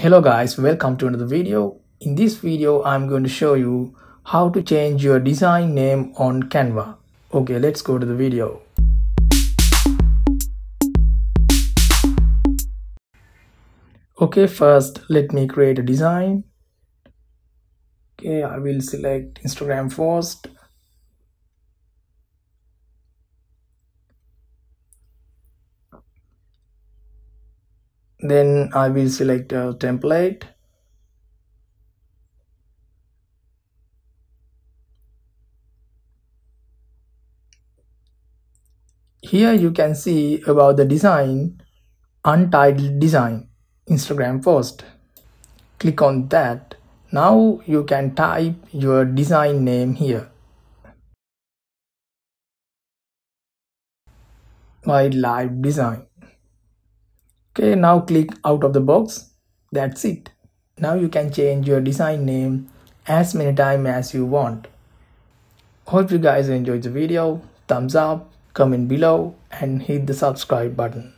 Hello guys, welcome to another video. In this video, I'm going to show you how to change your design name on Canva. Okay, let's go to the video. Okay, first let me create a design. Okay, I will select Instagram first. Then I will select a template. Here you can see about the design untitled design Instagram post. Click on that. Now you can type your design name here. Wildlife design okay now click out of the box. That's it. Now you can change your design name as many times as you want. Hope you guys enjoyed the video. Thumbs up comment below and hit the subscribe button